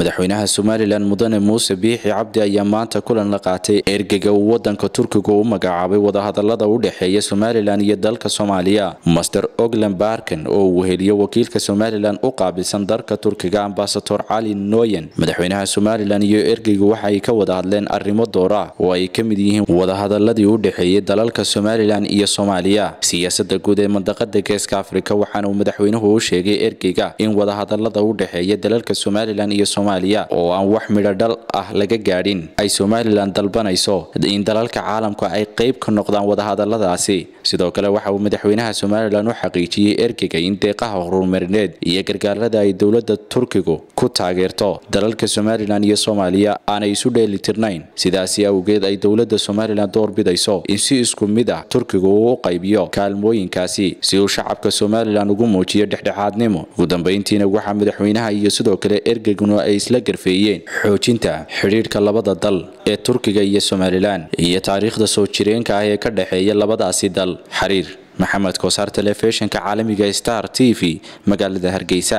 madaxweynaha somalilan mudane muuse biixi cabdi ayaa maanta kulan la qaatay. Ergega uu wadanka turkiga u magacaabay wadahadalada u dhexeeya somalilan iyo dalka soomaaliya. Master oglan barken oo uu weheliyo wakiilka somalilan u qaabilsan dalka turkiga ambasador cali noyen. Madaxweynaha somalilan iyo ergeyga waxa ay ka wada hadleen arrimo door ah oo ay ka mid yihiin wadahadaladii u dhexeeyay dalalka somalilan iyo soomaaliya. Siyaasada guud ee mandaqada geeska afrika waxaana uu madaxweynuhu u sheegay ergeyga in wadahadalada u dhexeeya dalalka somalilan iyo soomaaliya oo aan wax midho dhal ah laga gaadhin. Ay somalilan dalbanayso in dalalka caalamka ay qayb ka noqdaan wadahadaladaasi sidoo kale waxa uu madaxweynaha somalilan u xaqiijiyey ergeyga in deeqaha horumarineed iyo gargaarada ay dowladda turkigu ku taageerto. Dalalka somalilan iyo soomaaliya aanay isu dheelitirnayn. Sidaasi awgeed ay dowladda somalilan doorbidayso in si isku mid ah turkigu uu u qaybiyo kaalmooyinkaasi si uu shacabka somalilan ugu muujiyo dhexdhexaadnimo. Ugu dambeyntiina waxaa madaxweynaha iyo sidoo kale ergeyguna ay isla garfeeyeen xoojinta xidhiidhka labada dal ee turkiga iyo somalilan iyo taariikhda soo jireenka ah ee ka dhexeeya labadaasi dal xiriir. Maxamed koosaar telefishinka caalamiga star t v magaalada hargeysa